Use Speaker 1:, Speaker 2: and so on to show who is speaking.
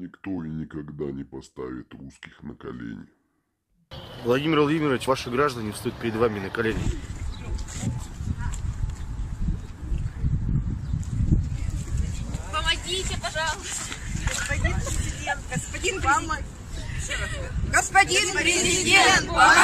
Speaker 1: Никто и никогда не поставит русских на колени.
Speaker 2: Владимир Владимирович, ваши граждане встают перед вами на колени.
Speaker 3: Помогите, пожалуйста.
Speaker 4: Господин президент, господин президент. Господин президент, помогите!